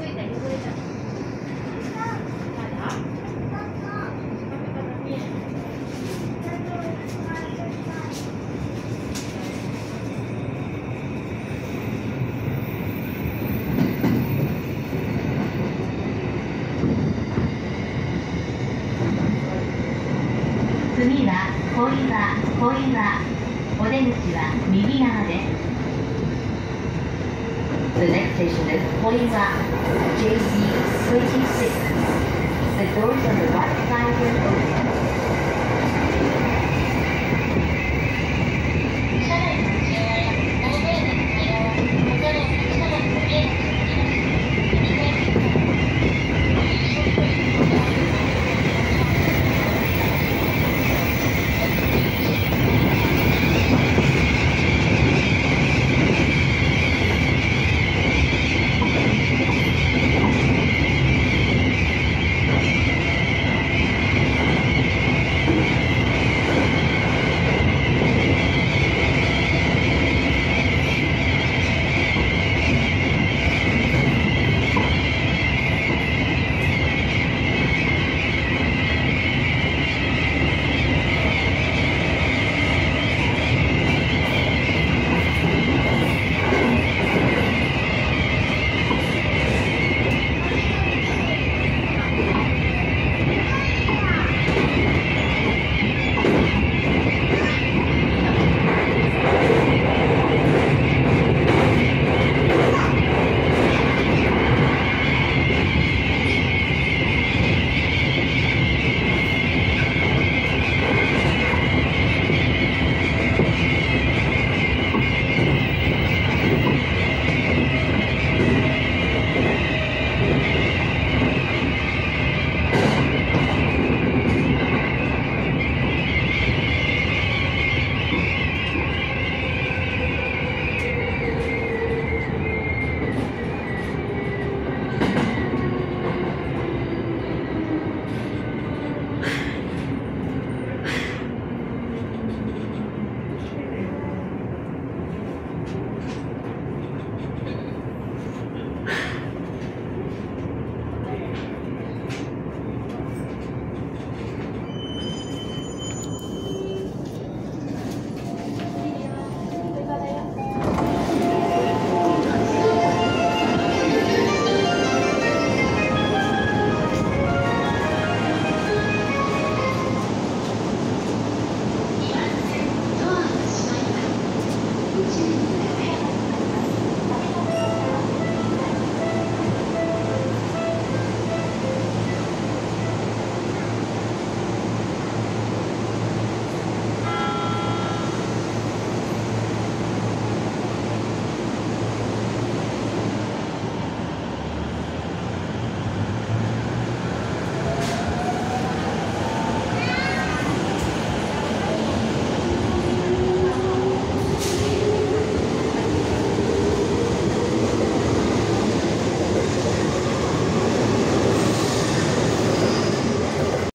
次は小岩小岩お出口は右側です。The next station is Koiwa JC 26 The doors on the right side will open